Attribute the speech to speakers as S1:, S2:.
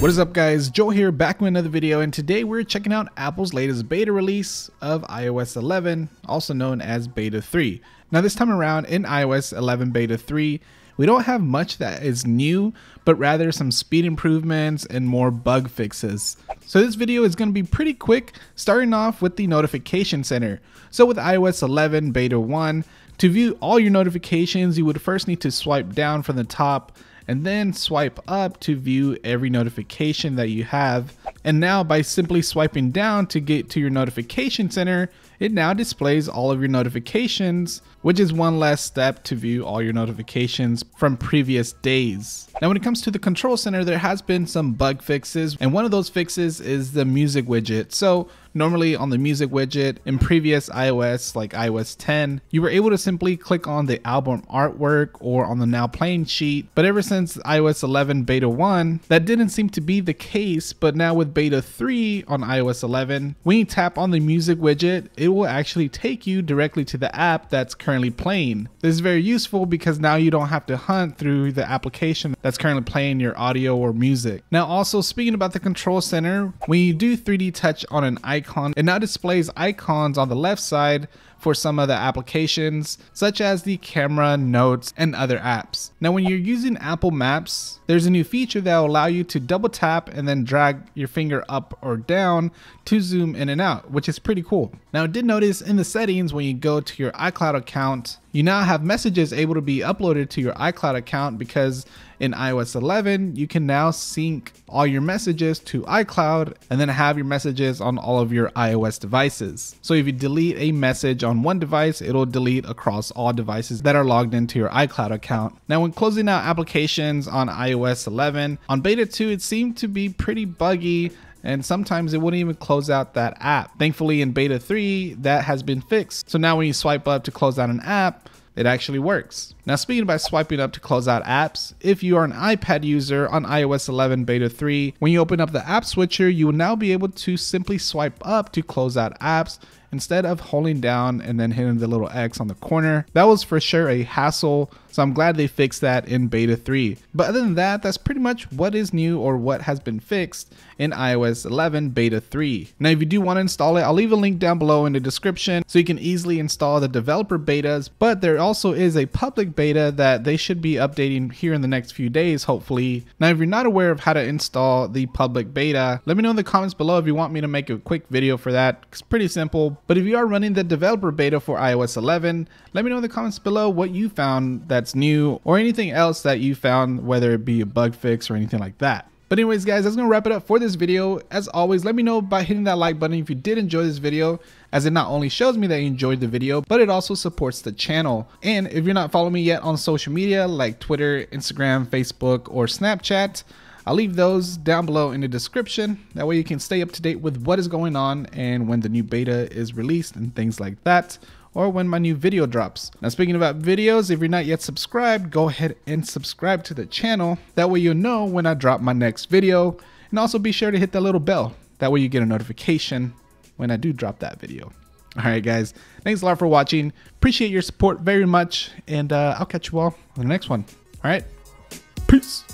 S1: What is up guys, Joel here back with another video and today we're checking out Apple's latest beta release of iOS 11, also known as Beta 3. Now this time around in iOS 11 Beta 3, we don't have much that is new, but rather some speed improvements and more bug fixes. So this video is going to be pretty quick, starting off with the notification center. So with iOS 11 Beta 1, to view all your notifications, you would first need to swipe down from the top and then swipe up to view every notification that you have. And now by simply swiping down to get to your notification center, it now displays all of your notifications, which is one last step to view all your notifications from previous days. Now when it comes to the control center, there has been some bug fixes, and one of those fixes is the music widget. So normally on the music widget in previous iOS like iOS 10 you were able to simply click on the album artwork or on the now playing sheet but ever since iOS 11 beta 1 that didn't seem to be the case but now with beta 3 on iOS 11 when you tap on the music widget it will actually take you directly to the app that's currently playing this is very useful because now you don't have to hunt through the application that's currently playing your audio or music now also speaking about the control center when you do 3D touch on an icon icon. It now displays icons on the left side for some of the applications, such as the camera, notes, and other apps. Now, when you're using Apple Maps, there's a new feature that will allow you to double tap and then drag your finger up or down to zoom in and out, which is pretty cool. Now, I did notice in the settings when you go to your iCloud account, you now have messages able to be uploaded to your iCloud account because in iOS 11, you can now sync all your messages to iCloud and then have your messages on all of your iOS devices. So if you delete a message on one device, it'll delete across all devices that are logged into your iCloud account. Now, when closing out applications on iOS 11, on beta 2, it seemed to be pretty buggy and sometimes it wouldn't even close out that app. Thankfully in beta 3 that has been fixed. So now when you swipe up to close out an app, it actually works. Now speaking about swiping up to close out apps, if you are an iPad user on iOS 11 beta 3, when you open up the app switcher, you will now be able to simply swipe up to close out apps instead of holding down and then hitting the little X on the corner. That was for sure a hassle, so I'm glad they fixed that in beta 3. But other than that, that's pretty much what is new or what has been fixed in iOS 11 beta 3. Now if you do want to install it, I'll leave a link down below in the description so you can easily install the developer betas, but there also is a public beta that they should be updating here in the next few days, hopefully. Now if you're not aware of how to install the public beta, let me know in the comments below if you want me to make a quick video for that. It's pretty simple but if you are running the developer beta for iOS 11, let me know in the comments below what you found that's new or anything else that you found, whether it be a bug fix or anything like that. But anyways guys, that's gonna wrap it up for this video. As always, let me know by hitting that like button if you did enjoy this video, as it not only shows me that you enjoyed the video, but it also supports the channel. And if you're not following me yet on social media like Twitter, Instagram, Facebook, or Snapchat, I'll leave those down below in the description. That way you can stay up to date with what is going on and when the new beta is released and things like that or when my new video drops. Now speaking about videos, if you're not yet subscribed, go ahead and subscribe to the channel. That way you'll know when I drop my next video. And also be sure to hit that little bell. That way you get a notification when I do drop that video. Alright guys, thanks a lot for watching. Appreciate your support very much. And uh, I'll catch you all on the next one. Alright, peace.